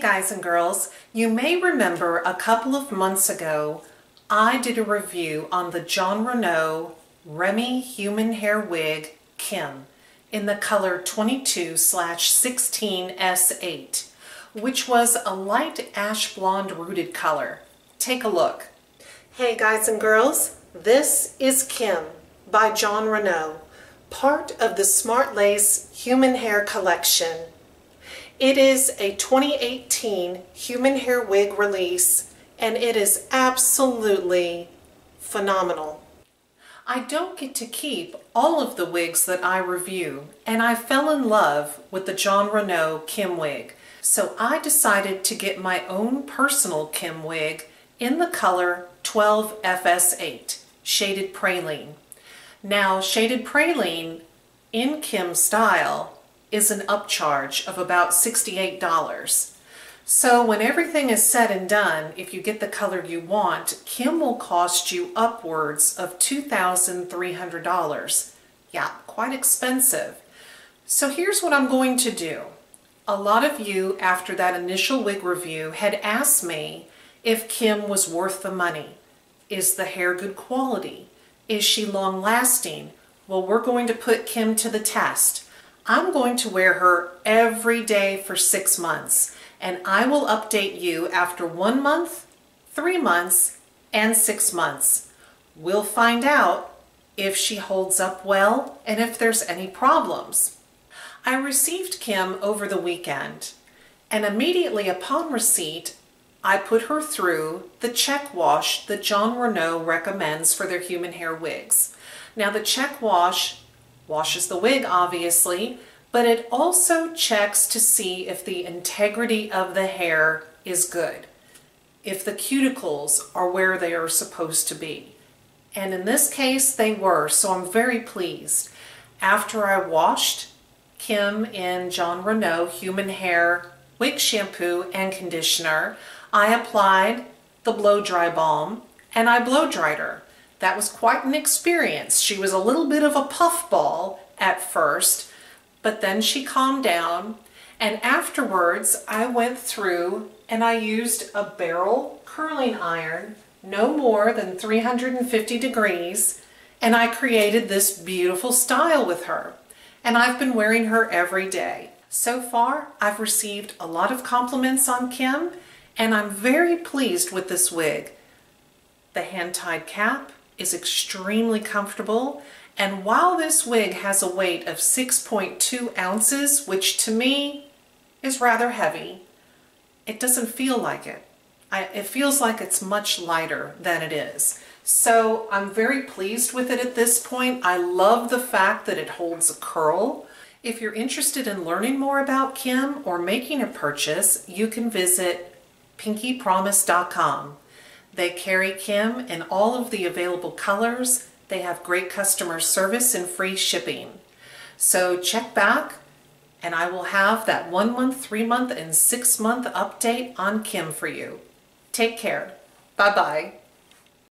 guys and girls, you may remember a couple of months ago I did a review on the Jon Renau Remy Human Hair Wig Kim in the color 22 16 S8, which was a light ash blonde rooted color. Take a look. Hey guys and girls, this is Kim by Jon Renau, part of the Smart Lace Human Hair Collection. It is a 2018 human hair wig release and it is absolutely phenomenal. I don't get to keep all of the wigs that I review and I fell in love with the Jon Renau Kim wig. So I decided to get my own personal Kim wig in the color 12FS8, Shaded Praline. Now, Shaded Praline in Kim style is an upcharge of about $68. So when everything is said and done, if you get the color you want, Kim will cost you upwards of $2,300. Yeah, quite expensive. So here's what I'm going to do. A lot of you, after that initial wig review, had asked me if Kim was worth the money. Is the hair good quality? Is she long lasting? Well, we're going to put Kim to the test. I'm going to wear her every day for six months and I will update you after one month, three months, and six months. We'll find out if she holds up well and if there's any problems. I received Kim over the weekend and immediately upon receipt I put her through the check wash that Jon Renau recommends for their human hair wigs. Now the check wash washes the wig obviously, but it also checks to see if the integrity of the hair is good, if the cuticles are where they are supposed to be. And in this case, they were, so I'm very pleased. After I washed Kim in Jon Renau Human Hair Wig Shampoo and Conditioner, I applied the blow dry balm and I blow dried her. That was quite an experience. She was a little bit of a puffball at first, but then she calmed down and afterwards I went through and I used a barrel curling iron, no more than 350 degrees, and I created this beautiful style with her. And I've been wearing her every day. So far, I've received a lot of compliments on Kim, and I'm very pleased with this wig. The hand-tied cap is extremely comfortable, and while this wig has a weight of 6.2 ounces, which to me is rather heavy, it doesn't feel like it. I, it feels like it's much lighter than it is. So I'm very pleased with it at this point. I love the fact that it holds a curl. If you're interested in learning more about Kim or making a purchase, you can visit pinkeepromise.com. They carry Kim in all of the available colors. They have great customer service and free shipping. So check back and I will have that one month, three month, and six month update on Kim for you. Take care. Bye-bye.